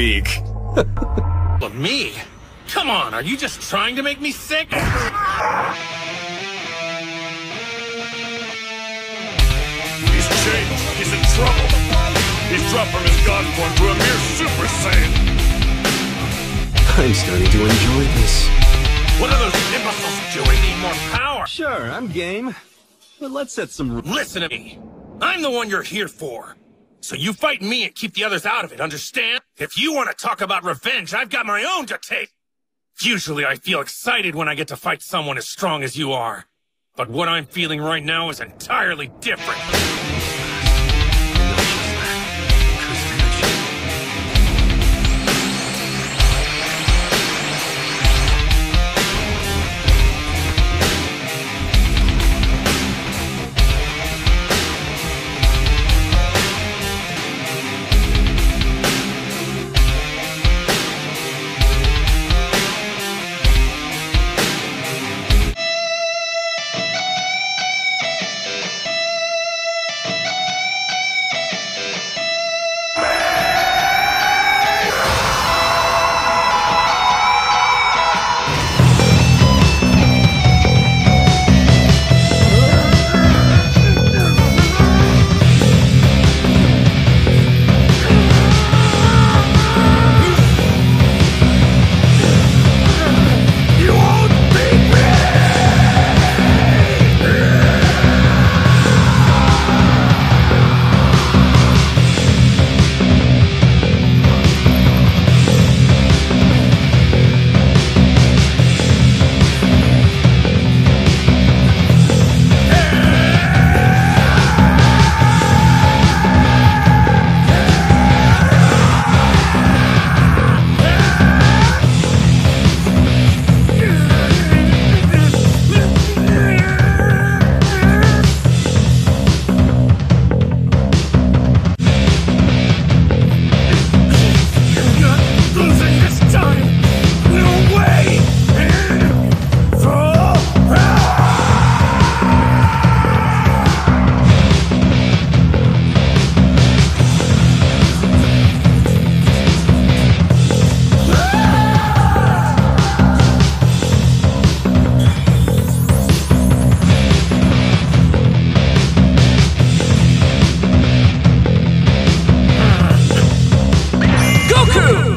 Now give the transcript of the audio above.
But me? Come on, are you just trying to make me sick? He's changed. He's in trouble. He's dropped from his god form to a mere Super Saiyan. I'm starting to enjoy this. What are those imbeciles doing? Need more power? Sure, I'm game. But let's set some... Listen to me. I'm the one you're here for. So you fight me and keep the others out of it, understand? If you want to talk about revenge, I've got my own to take. Usually I feel excited when I get to fight someone as strong as you are. But what I'm feeling right now is entirely different. Goku!